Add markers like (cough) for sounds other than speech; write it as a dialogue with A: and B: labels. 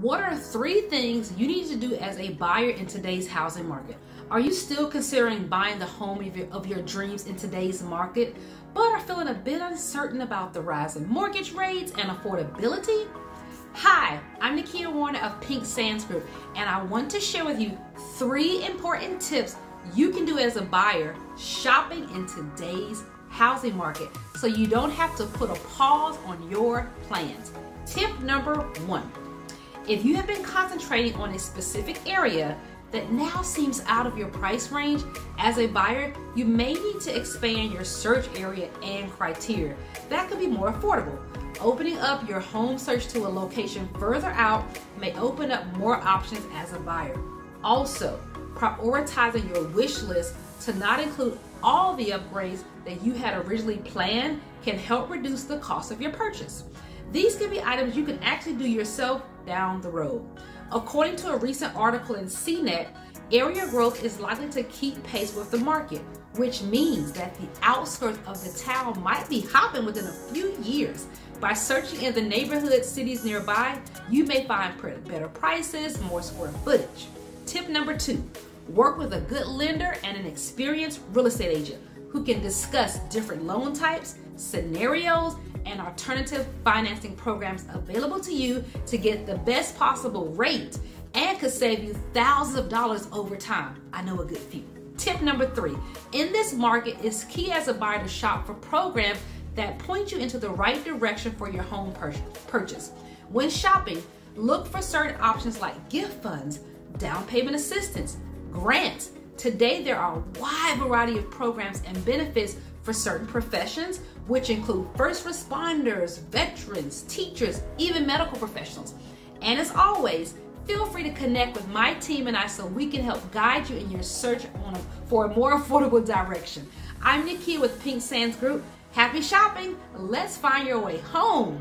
A: What are three things you need to do as a buyer in today's housing market? Are you still considering buying the home of your, of your dreams in today's market, but are feeling a bit uncertain about the rise in mortgage rates and affordability? Hi, I'm Nakia Warner of Pink Sands Group, and I want to share with you three important tips you can do as a buyer shopping in today's housing market so you don't have to put a pause on your plans. Tip number one if you have been concentrating on a specific area that now seems out of your price range, as a buyer, you may need to expand your search area and criteria. That could be more affordable. Opening up your home search to a location further out may open up more options as a buyer. Also, prioritizing your wish list to not include all the upgrades that you had originally planned can help reduce the cost of your purchase. These can be items you can actually do yourself down the road. According to a recent article in CNET, area growth is likely to keep pace with the market, which means that the outskirts of the town might be hopping within a few years. By searching in the neighborhood cities nearby, you may find better prices, more square footage. Tip number two, work with a good lender and an experienced real estate agent who can discuss different loan types, scenarios, and alternative financing programs available to you to get the best possible rate and could save you thousands of dollars over time. I know a good few. Tip number three in this market, it's key as a buyer to shop for programs that point you into the right direction for your home purchase. When shopping, look for certain options like gift funds, down payment assistance, grants. Today, there are a wide variety of programs and benefits for certain professions, which include first responders, veterans, teachers, even medical professionals. And as always, feel free to connect with my team and I so we can help guide you in your search a, for a more (laughs) affordable direction. I'm Nikki with Pink Sands Group. Happy shopping. Let's find your way home.